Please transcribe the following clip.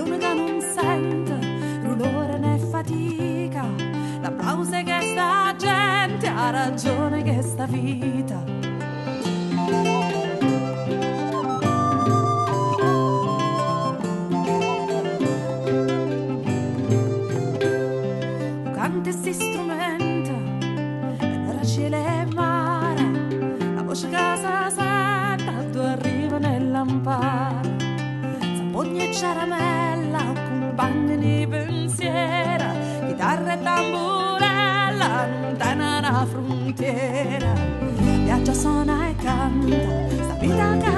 l'unica non sente rumore né fatica, l'applauso che sta gente ha ragione che sta vita. cante si strumenta allora cielo e mare la voce casa santa tu arriva nell'amparo zampogna e ciaramella frontiera, la chosona e canta, sabita canta.